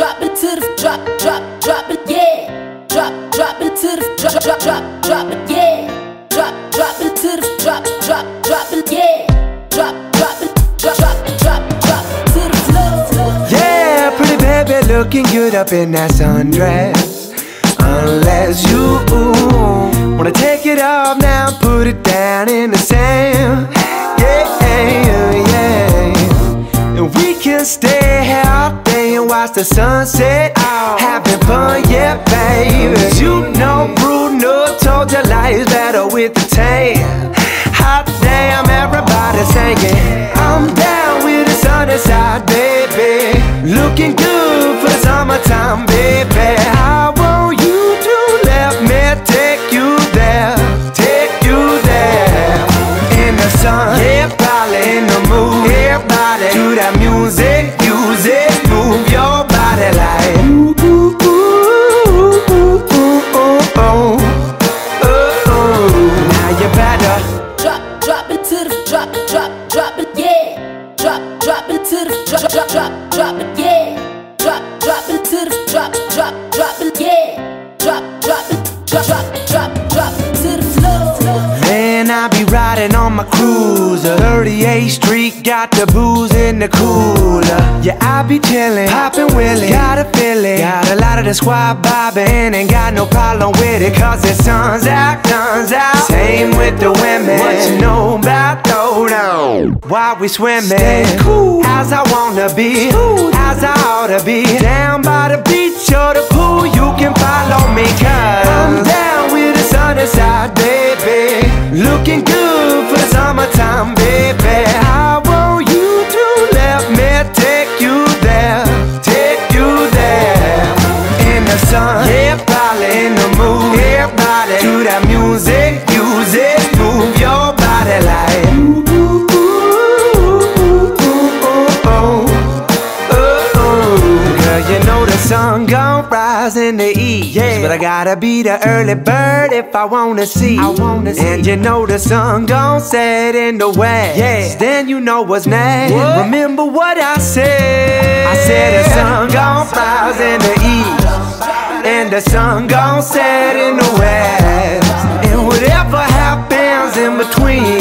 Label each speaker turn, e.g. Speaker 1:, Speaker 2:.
Speaker 1: drop it to the drop, drop, drop it, yeah. Drop, drop it to the drop, drop, drop, drop it, yeah. Drop, drop it to the drop, drop, drop it, yeah. Drop, drop it, drop, drop, drop, drop to the floor.
Speaker 2: Yeah, pretty baby looking good up in that sundress. Unless you wanna take it off now, put it down in the sand. Yeah, yeah, yeah. And we can stay out watch the sunset. Having fun, yeah, baby. You know Bruno told you life's better with the tan. Hot damn, everybody saying I'm down with the sunny side, baby. Looking good riding on my cruiser. 38th Street, got the booze in the cooler. Yeah, I be chillin', poppin' willy. Got a feeling, got a lot of the squad bobbin' Ain't got no problem with it. Cause the sun's out, guns out. Same with the women. What you know about though, no Why we swimming? Stay cool, as I wanna be. As I oughta be. Down by the beach or the pool You can follow me. Cause I'm down with the sunny side, baby. Looking You know the sun gon' rise in the east, yeah. but I gotta be the early bird if I wanna see. I wanna see. And you know the sun gon' set in the west, yeah. Then you know what's next. What? Remember what I said? I said the sun gon' rise in the east, and the sun gon' set in the west, and whatever happens in between.